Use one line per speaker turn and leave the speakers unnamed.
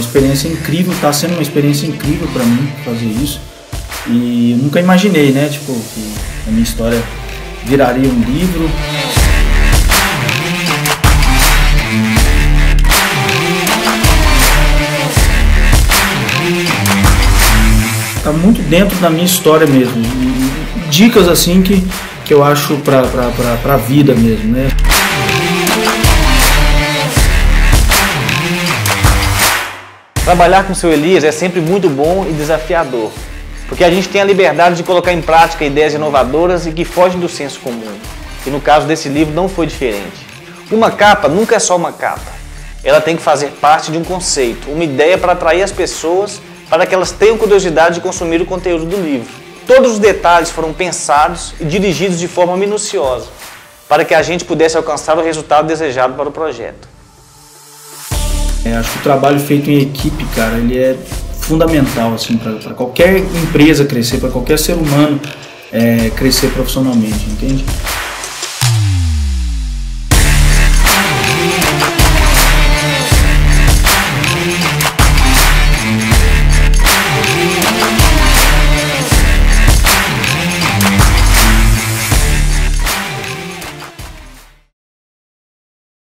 experiência incrível, está sendo uma experiência incrível para mim fazer isso. E nunca imaginei, né, tipo, que a minha história viraria um livro. Tá muito dentro da minha história mesmo. Dicas assim que, que eu acho pra, pra vida mesmo, né?
Trabalhar com o seu Elias é sempre muito bom e desafiador, porque a gente tem a liberdade de colocar em prática ideias inovadoras e que fogem do senso comum. E no caso desse livro não foi diferente. Uma capa nunca é só uma capa. Ela tem que fazer parte de um conceito, uma ideia para atrair as pessoas, para que elas tenham curiosidade de consumir o conteúdo do livro. Todos os detalhes foram pensados e dirigidos de forma minuciosa, para que a gente pudesse alcançar o resultado desejado para o projeto.
É, acho que o trabalho feito em equipe, cara, ele é fundamental assim para qualquer empresa crescer, para qualquer ser humano é, crescer profissionalmente, entende?